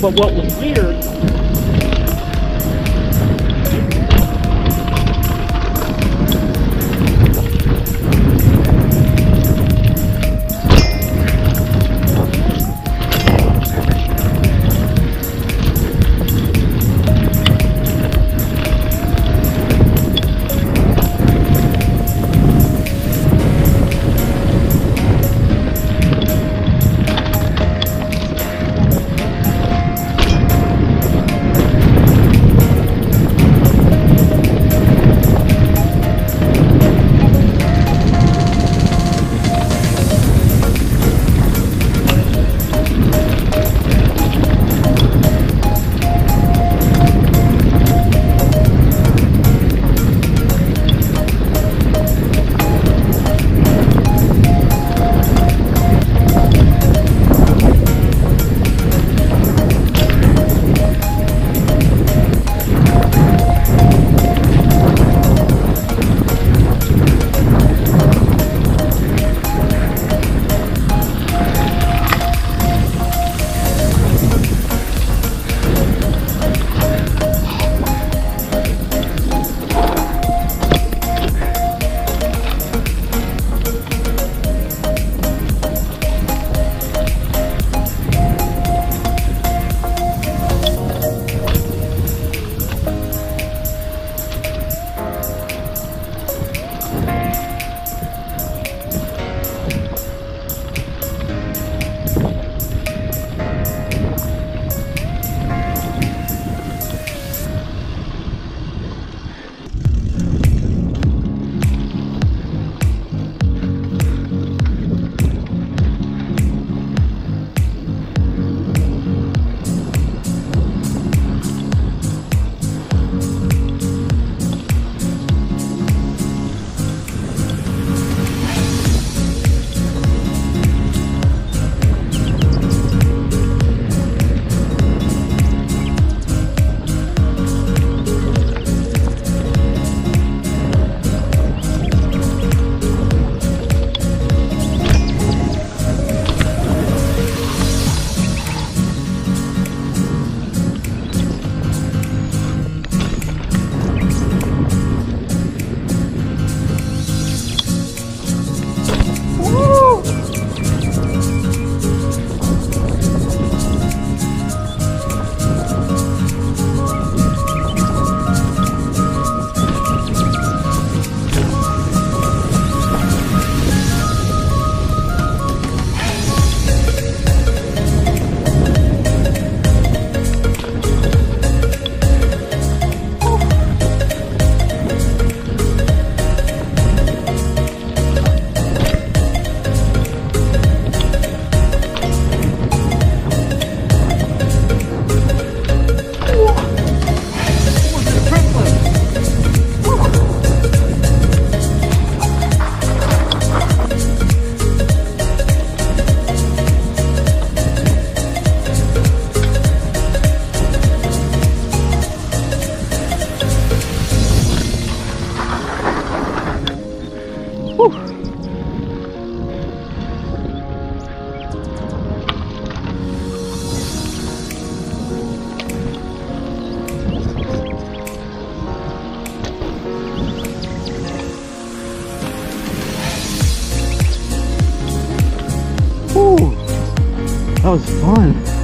But what was weird That was fun.